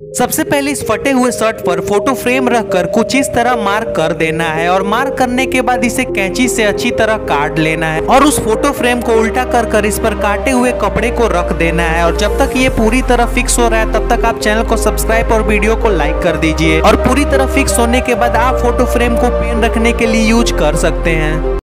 सबसे पहले इस फटे हुए शर्ट पर फ़ोटो फ्रेम रखकर कुछ इस तरह मार्क कर देना है और मार्क करने के बाद इसे कैंची से अच्छी तरह काट लेना है और उस फ़ोटो फ्रेम को उल्टा कर कर इस पर काटे हुए कपड़े को रख देना है और जब तक ये पूरी तरह फिक्स हो रहा है, तब तक आप चैनल को सब्सक्राइब और वीडियो को लाइक कर दीजिए और पूरी तरह फिक्स होने के बाद आप फ़ोटो फ्रेम को पेन रखने के लिए यूज़ कर सकते हैं।